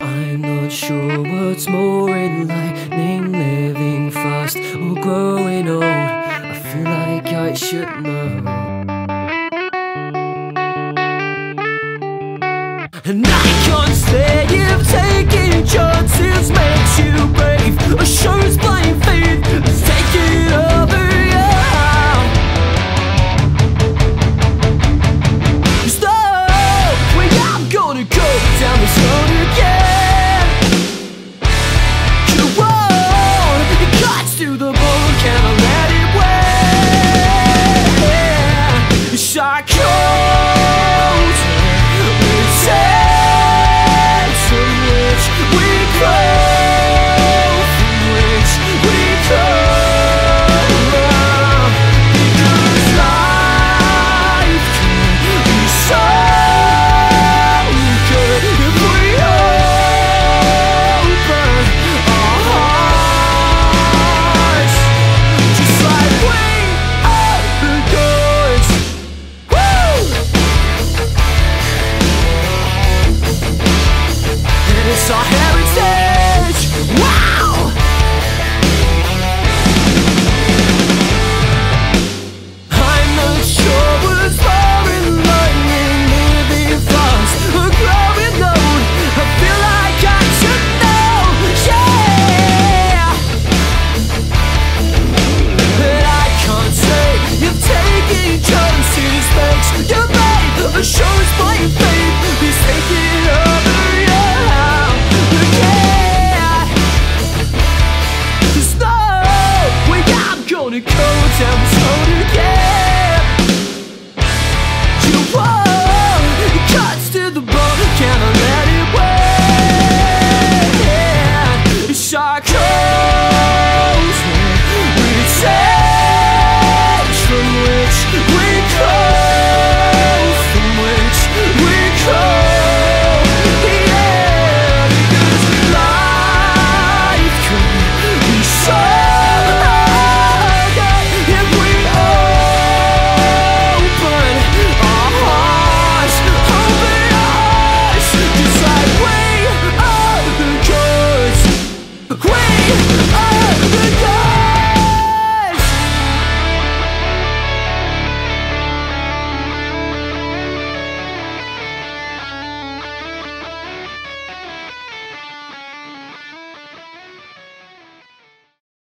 I'm not sure what's more enlightening living fast or growing old. I feel like I should know. to go down, slow to